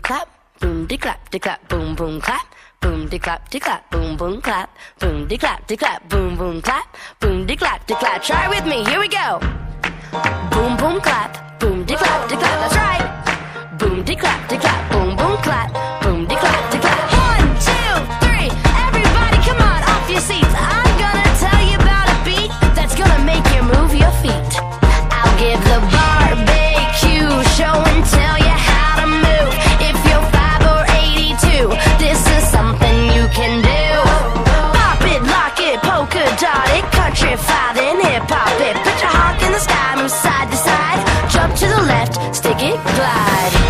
clap, boom de clap de clap, boom boom clap, boom de clap de clap, boom boom clap, boom de clap de clap, boom boom clap, boom de clap de clap. Try with me, here we go. Boom boom clap, boom de clap de clap. That's right. Boom de clap de verified in hip hop. It put your hawk in the sky, move side to side, jump to the left, stick it, glide.